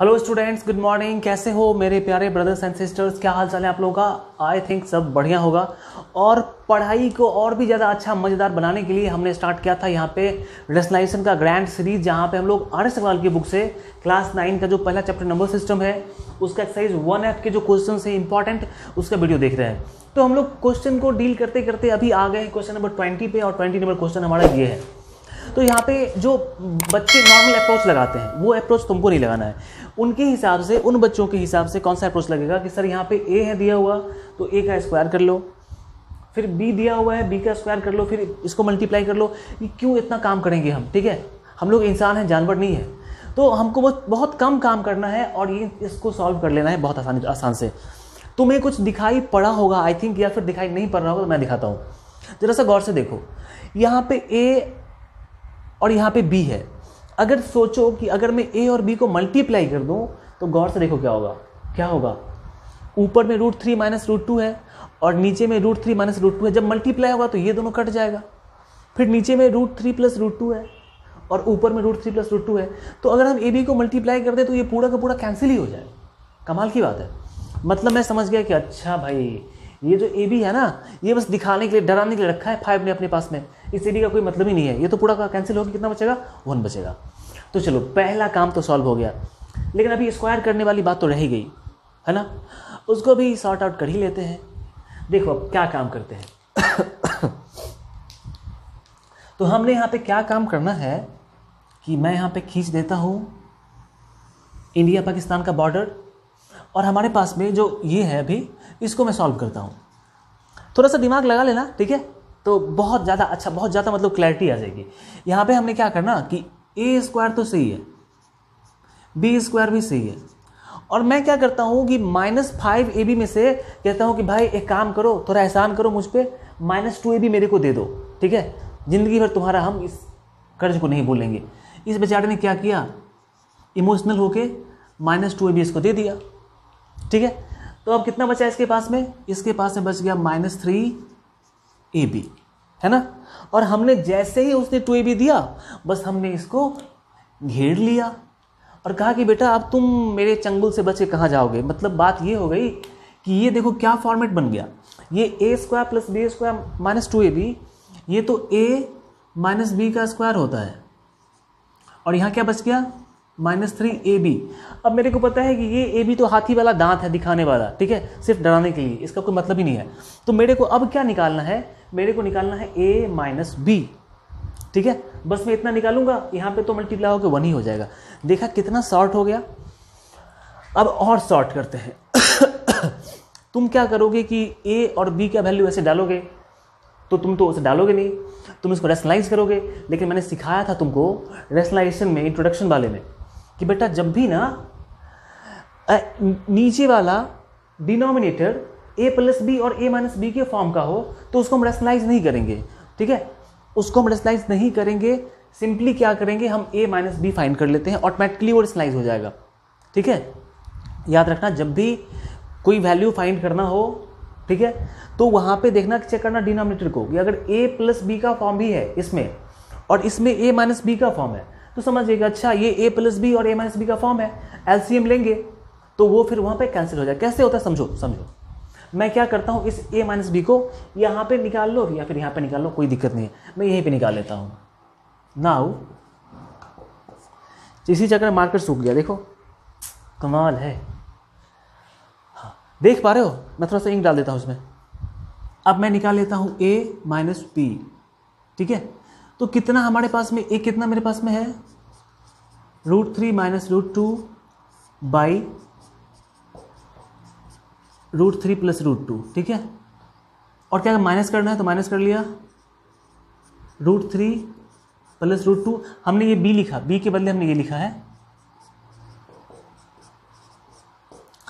Hello students good morning कैसे हो मेरे प्यारे ब्रदर्स एंड सिस्टर्स क्या हाल चाल है आप लोगों का? आई थिंक सब बढ़िया होगा। और पढ़ाई को और भी ज़्यादा अच्छा मज़ेदार बनाने के लिए हमने स्टार्ट किया था यहाँ पे रेसलाइजेशन का ग्रैंड सीरीज़ जहाँ पे हम लोग आर एस की बुक से क्लास नाइन का जो पहला चैप्टर नंबर सिस्टम है, उसका एक्सरसाइज वन एफ़ के जो क्वेश्चन है इंपॉर्टेंट उसका वीडियो देख रहे हैं। तो हम लोग क्वेश्चन को डील करते करते अभी आ गए क्वेश्चन नंबर ट्वेंटी पे और ट्वेंटी नंबर क्वेश्चन हमारा ये है। तो यहाँ पे जो बच्चे नॉर्मल अप्रोच लगाते हैं, वो अप्रोच तुमको नहीं लगाना है। उनके हिसाब से, उन बच्चों के हिसाब से कौन सा अप्रोच लगेगा कि, सर, यहाँ पे ए है दिया हुआ तो ए का स्क्वायर कर लो। फिर बी दिया हुआ है बी का स्क्वायर कर लो, फिर इसको मल्टीप्लाई कर लो। कि क्यों इतना काम करेंगे हम, ठीक है? हम लोग इंसान हैं, जानवर नहीं है। तो हमको बहुत बहुत कम काम करना है और ये, इसको सॉल्व कर लेना है बहुत आसानी, आसान से। तुम्हें कुछ दिखाई पड़ा होगा आई थिंक या फिर दिखाई नहीं पड़ रहा होगा तो मैं दिखाता हूँ। जरा सा गौर से देखो। यहाँ पे ए और यहाँ पे बी है। अगर सोचो कि अगर मैं ए और बी को मल्टीप्लाई कर दूँ तो गौर से देखो क्या होगा। क्या होगा? ऊपर में root three minus root two है और नीचे में root three minus root two है। जब मल्टीप्लाई होगा तो ये दोनों कट जाएगा। फिर नीचे में root three plus root two है और ऊपर में root three plus root two है। तो अगर हम ए बी को मल्टीप्लाई कर दें तो ये पूरा का पूरा कैंसिल ही हो जाए। कमाल की बात है। मतलब मैं समझ गया कि अच्छा भाई ये जो ए बी है ना, ये बस दिखाने के लिए, डराने के लिए रखा है फाइव ने अपने पास में। इस ए बी का कोई मतलब ही नहीं है। ये तो पूरा कैंसिल होकर कितना बचेगा? वन बचेगा। तो चलो, पहला काम तो सॉल्व हो गया। लेकिन अभी स्क्वायर करने वाली बात तो रह गई, है ना? उसको भी सॉर्ट आउट कर ही लेते हैं। देखो अब क्या काम करते हैं। तो हमने यहाँ पे क्या काम करना है कि मैं यहाँ पे खींच देता हूँ इंडिया पाकिस्तान का बॉर्डर और हमारे पास में जो ये है अभी, इसको मैं सॉल्व करता हूँ। थोड़ा सा दिमाग लगा लेना, ठीक है? तो बहुत ज़्यादा अच्छा बहुत ज़्यादा मतलब क्लैरिटी आ जाएगी। यहाँ पे हमने क्या करना कि ए स्क्वायर तो सही है बी स्क्वायर भी सही है। और मैं क्या करता हूँ कि माइनस फाइव ए बी में से कहता हूँ कि भाई, एक काम करो, थोड़ा एहसान करो मुझ पर माइनस टू ए बी मेरे को दे दो, ठीक है? ज़िंदगी भर तुम्हारा हम इस कर्ज को नहीं बोलेंगे इस बेचारे ने क्या किया? इमोशनल होके माइनस टू ए बी इसको दे दिया। ठीक है? तो अब कितना बचा इसके पास में? इसके पास में बच गया माइनस थ्री ए बी, है ना? और हमने जैसे ही उसने टू ए बी दिया, बस हमने इसको घेर लिया। और कहा कि बेटा, अब तुम मेरे चंगुल से बचे कहाँ जाओगे? मतलब बात ये हो गई कि ये देखो क्या फॉर्मेट बन गया। ये a square plus b square minus two a b ये तो ए माइनस बी का स्क्वायर होता है। और यहाँ क्या बच गया? Minus three a b. अब मेरे को पता है कि ये ए बी तो हाथी वाला दांत है, दिखाने वाला, ठीक है? सिर्फ़ डराने के लिए, इसका कोई मतलब ही नहीं है। तो मेरे को अब क्या निकालना है? मेरे को निकालना है ए माइनस बी, ठीक है? बस मैं इतना निकालूँगा, यहाँ पे तो मल्टीप्लाई होकर वन ही हो जाएगा। देखा कितना शॉर्ट हो गया? अब और शॉर्ट करते हैं। तुम क्या करोगे कि ए और बी का वैल्यू ऐसे डालोगे? तो तुम तो उसे डालोगे नहीं। तुम इसको रेशनलाइज करोगे। लेकिन मैंने सिखाया था तुमको रेशनलाइजेशन में इंट्रोडक्शन वाले में। कि बेटा जब भी ना नीचे वाला डिनोमिनेटर ए प्लस बी और ए माइनस बी के फॉर्म का हो तो उसको हम रेशनलाइज नहीं करेंगे, ठीक है? उसको हम रेशनलाइज नहीं करेंगे सिंपली क्या करेंगे, हम ए माइनस बी फाइंड कर लेते हैं ऑटोमेटिकली वो रेशनलाइज हो जाएगा, ठीक है? याद रखना, जब भी कोई वैल्यू फाइंड करना हो, ठीक है? तो वहाँ पे देखना चेक करना डिनोमिनेटर को, कि अगर ए प्लस बी का फॉर्म भी है इसमें, और इसमें ए माइनस बी का फॉर्म है तो समझिएगा अच्छा ये ए प्लस बी और ए माइनस बी का फॉर्म है एलसीएम लेंगे तो वो फिर वहाँ पे कैंसिल हो जाए। कैसे होता है? समझो समझो। मैं क्या करता हूँ, इस ए माइनस बी को यहाँ पे निकाल लो, या फिर यहाँ पे निकाल लो, कोई दिक्कत नहीं है। मैं यहीं पे निकाल लेता हूँ। नाउ इसी चक्कर मार्कर सूख गया। देखो, कमाल है। हाँ देख पा रहे हो? मैं थोड़ा सा इंक डाल देता हूँ उसमें अब मैं निकाल लेता हूँ ए माइनस बी ठीक है? तो कितना हमारे पास में ए कितना मेरे पास में है? Root three minus root two by root three plus root two ठीक है? और क्या माइनस करना है तो माइनस कर लिया। Root three plus root two हमने ये बी लिखा। बी के बदले हमने ये लिखा है।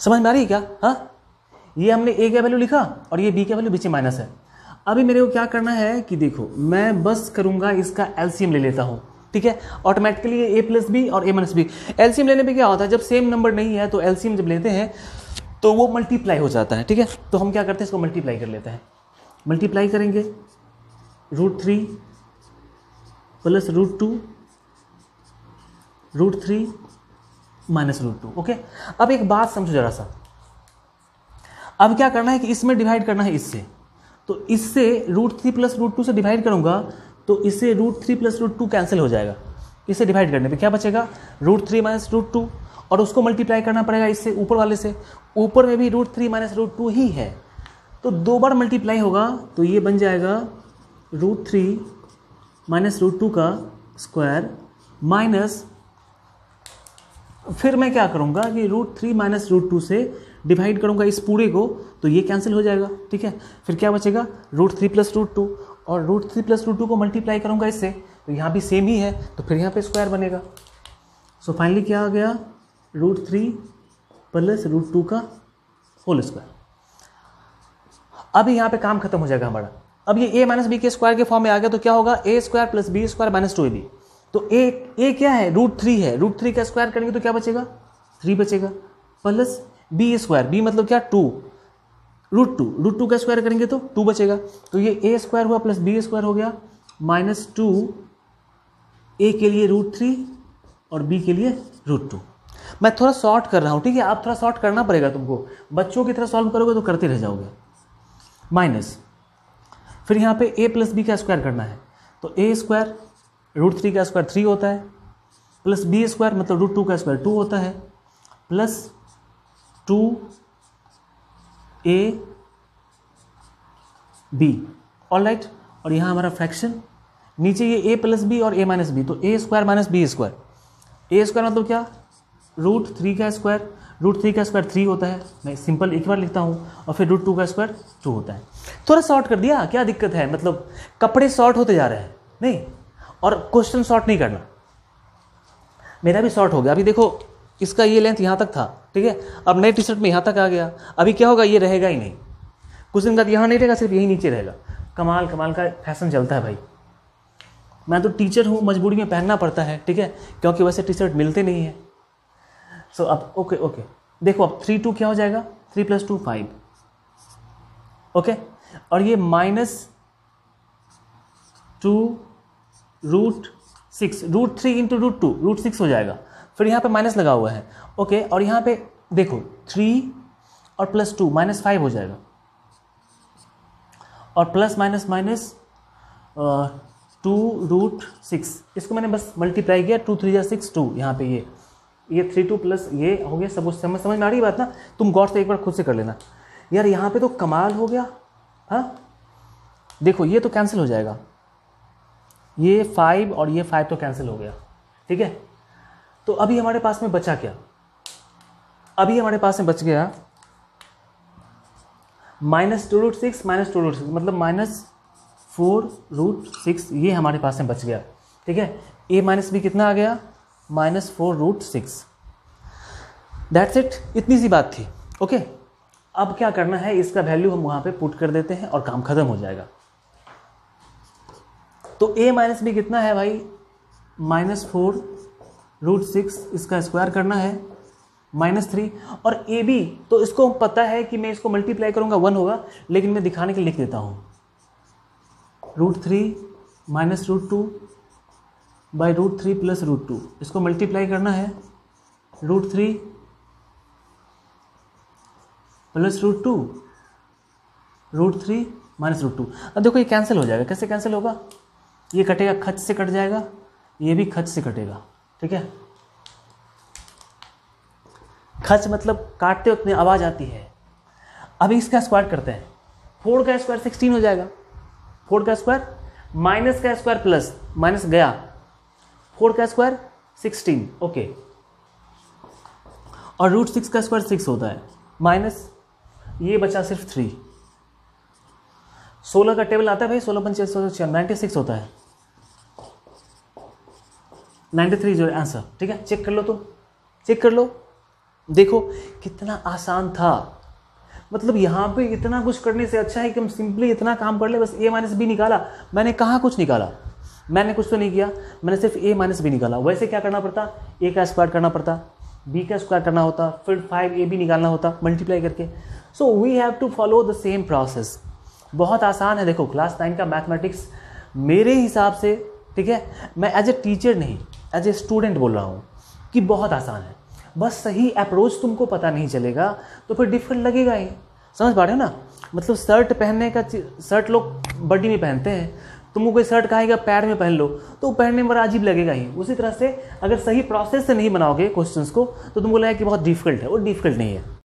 समझ में आ रही है क्या? हाँ? ये हमने ए का वैल्यू लिखा और ये बी का वैल्यू बीच में माइनस है। अभी मेरे को क्या करना है कि देखो, मैं बस करूँगा, इसका एलसीएम ले लेता हूँ, ठीक है? ऑटोमेटिकली ए प्लस बी और ए माइनस बी एलसीएम लेने पे क्या होता है, जब सेम नंबर नहीं है तो एलसीएम जब लेते हैं तो वो मल्टीप्लाई हो जाता है, ठीक है? तो हम क्या करते हैं, इसको मल्टीप्लाई कर लेते हैं। मल्टीप्लाई करेंगे root three plus root two root three minus root two okay अब एक बात समझो जरा सा। अब क्या करना है कि इसमें डिवाइड करना है इससे। तो इससे root three plus root two से डिवाइड करूँगा तो इससे root three plus root two cancel हो जाएगा। इसे डिवाइड करने पे क्या बचेगा? Root three minus root two और उसको मल्टीप्लाई करना पड़ेगा इससे ऊपर वाले से। ऊपर में भी root three minus root two ही है। तो दो बार मल्टीप्लाई होगा तो ये बन जाएगा root three minus root two का स्क्वायर माइनस फिर मैं क्या करूँगा कि root three minus root two से डिवाइड करूँगा इस पूरे को तो ये कैंसिल हो जाएगा, ठीक है? फिर क्या बचेगा? Root three plus root two और root three plus root two को मल्टीप्लाई करूँगा इससे तो यहाँ भी सेम ही है तो फिर यहाँ पे स्क्वायर बनेगा। सो so फाइनली क्या आ गया? Root three plus root two का होल स्क्वायर अभी यहाँ पे काम खत्म हो जाएगा हमारा। अब ये ए माइनस बी के स्क्वायर के फॉर्म में आ गया तो क्या होगा? A square plus b square minus two a b तो ए ए क्या है? रूट थ्री है। रूट थ्री का स्क्वायर करेंगे तो क्या बचेगा? थ्री बचेगा। प्लस बी स्क्वायर, बी मतलब क्या? Two. Root two. Root two का स्क्वायर करेंगे तो टू बचेगा। तो ये ए स्क्वायर हुआ प्लस बी स्क्वायर हो गया, माइनस टू, ए के लिए रूट थ्री और बी के लिए रूट टू। मैं थोड़ा शॉर्ट कर रहा हूँ, ठीक है? आप थोड़ा शॉर्ट करना पड़ेगा तुमको। बच्चों की तरह सॉल्व करोगे तो करते रह जाओगे। माइनस, फिर यहाँ पे ए प्लस बी का स्क्वायर करना है। तो ए स्क्वायर रूट थ्री का स्क्वायर थ्री होता है, प्लस बी स्क्वायर मतलब रूट टू का स्क्वायर टू होता है, plus two a b. All right और यहाँ हमारा फ्रैक्शन नीचे ये ए प्लस बी और ए माइनस बी तो a square minus b square a square मतलब क्या? रूट थ्री का स्क्वायर रूट थ्री का स्क्वायर थ्री होता है। मैं सिंपल एक बार लिखता हूँ और फिर रूट टू का स्क्वायर टू होता है। थोड़ा शॉर्ट कर दिया? क्या दिक्कत है? मतलब कपड़े शॉर्ट होते जा रहे हैं। नहीं? और क्वेश्चन शॉर्ट नहीं करना। मेरा भी शॉर्ट हो गया। अभी देखो इसका ये लेंथ यहाँ तक था ठीक है? अब नए टी शर्ट में यहाँ तक आ गया। अभी क्या होगा ये रहेगा ही नहीं। कुछ दिन बाद यहाँ नहीं रहेगा सिर्फ़ यही नीचे रहेगा। कमाल कमाल का फ़ैशन चलता है भाई। मैं तो टीचर हूँ मजबूरी में पहनना पड़ता है ठीक है? क्योंकि वैसे टी शर्ट मिलते नहीं है। सो so, अब ओके ओके देखो अब थ्री टू क्या हो जाएगा? Three plus two five okay और ये minus two root six root three into root two root six हो जाएगा। फिर यहाँ पे माइनस लगा हुआ है। ओके और यहाँ पे देखो थ्री और प्लस टू माइनस फाइव हो जाएगा। और plus minus minus two root six इसको मैंने बस मल्टीप्लाई किया टू थ्री या सिक्स टू यहाँ पे ये। ये थ्री टू प्लस ये हो गया, सब समझ समझ में आ रही बात ना? तुम गौर से एक बार खुद से कर लेना। यार, यहाँ पे तो कमाल हो गया हाँ? देखो, ये तो कैंसिल हो जाएगा। ये फाइव और ये फाइव तो कैंसिल हो गया, ठीक है? तो अभी हमारे पास में बचा क्या? अभी हमारे पास में बच गया minus two root six, minus two root six मतलब माइनस फोर रूट सिक्स, ये हमारे पास में बच गया। ठीक है? ए माइनस बी कितना आ गया? Minus four root six. That's it इतनी सी बात थी। ओके अब क्या करना है? इसका वैल्यू हम वहाँ पे पुट कर देते हैं और काम खत्म हो जाएगा। तो ए माइनस बी कितना है भाई? माइनस फोर रूट सिक्स इसका स्क्वायर करना है, माइनस थ्री। और ए बी तो इसको पता है कि मैं इसको मल्टीप्लाई करूँगा, वन होगा, लेकिन मैं दिखाने के लिए लिख देता हूँ। Root three minus root two by root three plus root two. इसको मल्टीप्लाई करना है, root three plus root two, root three minus root two. अब देखो ये कैंसिल हो जाएगा। कैसे कैंसिल होगा? ये कटेगा, खच से कट जाएगा, ये भी खच से कटेगा। ठीक है? खच मतलब काटते उतने आवाज़ आती है। अभी इसका स्क्वायर करते हैं। फोर का स्क्वायर सिक्सटीन हो जाएगा। फोर का स्क्वायर माइनस का स्क्वायर प्लस माइनस गया। फोर का स्क्वायर सिक्सटीन ओके और रूट सिक्स का स्क्वायर सिक्स होता है। माइनस ये बचा सिर्फ़ थ्री सोलह का टेबल आता है भाई, सोलह पंचायत, सोलह नाइन्टी सिक्स होता है। नाइन्टी थ्री जो है आंसर ठीक है? चेक कर लो तुम। चेक कर लो। देखो, कितना आसान था। मतलब यहाँ पे इतना कुछ करने से अच्छा है कि हम सिंपली इतना काम कर ले, बस ए माइनस बी निकाला। मैंने कहाँ कुछ निकाला? मैंने कुछ तो नहीं किया। मैंने सिर्फ़ ए माइनस बी निकाला। वैसे क्या करना पड़ता? ए का स्क्वायर करना पड़ता। बी का स्क्वायर करना होता। फिर फाइव ए बी निकालना होता मल्टीप्लाई करके। So we have to follow the same process बहुत आसान है। देखो क्लास नाइन का मैथमेटिक्स मेरे हिसाब से, ठीक है? मैं एज ए टीचर नहीं। एज ए स्टूडेंट बोल रहा हूँ कि बहुत आसान है। बस सही अप्रोच तुमको पता नहीं चलेगा तो फिर डिफ़िकल्ट लगेगा ही। समझ पा रहे हो ना? मतलब शर्ट पहनने का शर्ट लोग बॉडी में पहनते हैं। तुमको कोई शर्ट कहेगा, पैर में पहन लो तो पहनने में बड़ा अजीब लगेगा ही। उसी तरह से अगर सही प्रोसेस से नहीं बनाओगे क्वेश्चंस को तो तुमको लगेगा कि बहुत डिफ़िकल्ट है। वो डिफ़िकल्ट नहीं है।